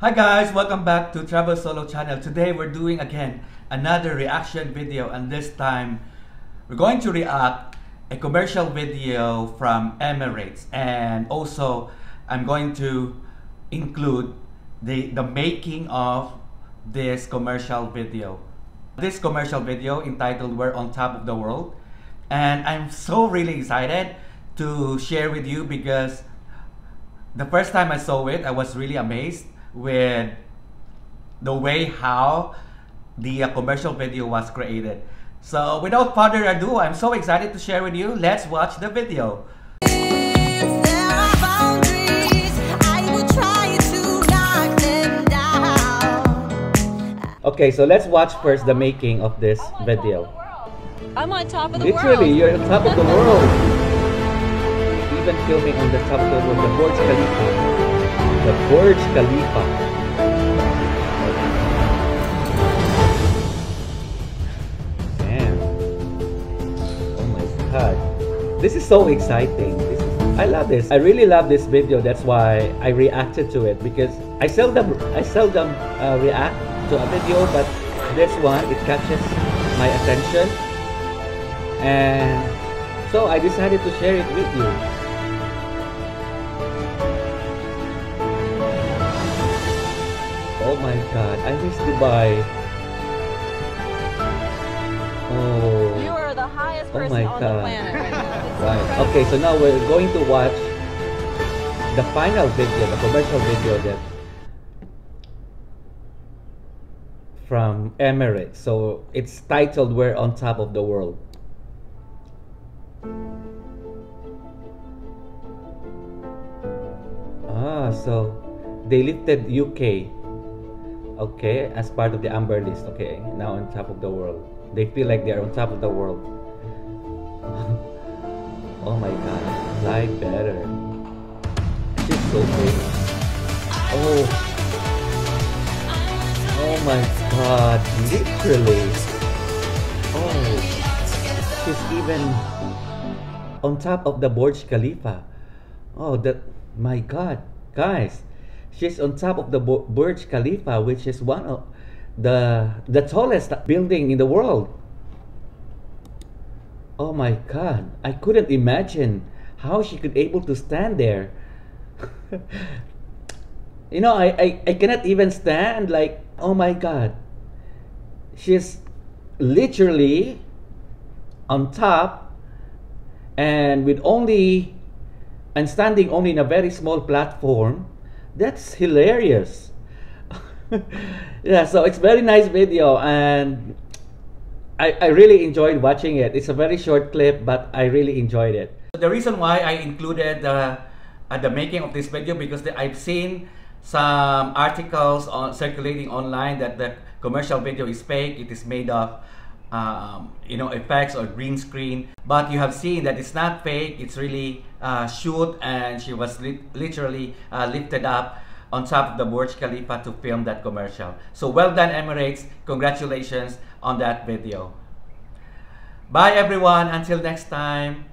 Hi guys, welcome back to Travel Solo channel. Today we're doing again another reaction video and this time we're going to react a commercial video from Emirates and also I'm going to include the, the making of this commercial video. This commercial video entitled We're on Top of the World and I'm so really excited to share with you because the first time I saw it I was really amazed with the way how the uh, commercial video was created. So without further ado, I'm so excited to share with you. Let's watch the video. Okay, so let's watch first the making of this video. I'm on top of the Literally, world. you're on top of the world. Even filming on the top of the world, the Burj Khalifa. The Burj Khalifa. Damn. Oh my god. This is so exciting. This is, I love this. I really love this video. That's why I reacted to it because I seldom I seldom uh, react to a video, but this one it catches my attention, and so I decided to share it with you. God, I miss Dubai. Oh. You are the highest Oh person my on God. the planet right now. Right. incredible. Okay, so now we're going to watch the final video, the commercial video that from Emirates. So it's titled We're on Top of the World. Ah, so they lifted UK. Okay, as part of the Amber List. Okay, now on top of the world. They feel like they're on top of the world. oh my god, fly better. She's so pretty. Oh. Oh my god, literally. Oh. She's even on top of the Burj Khalifa. Oh, that my god, guys. She's on top of the Bu- Burj Khalifa, which is one of the the tallest building in the world. Oh my god, I couldn't imagine how she could able to stand there. you know, I, I, I cannot even stand like oh my god. She's literally on top and with only and standing only in a very small platform that's hilarious. Yeah so it's very nice video and I, I really enjoyed watching it. It's a very short clip but i really enjoyed it. The reason why i included the uh, the making of this video because the, i've seen some articles on circulating online that the commercial video is fake it is made of um, you know effects or green screen. But you have seen that it's not fake it's really uh, shoot and she was li- literally uh, lifted up on top of the Burj Khalifa to film that commercial. So well done Emirates. Congratulations on that video. Bye everyone. Until next time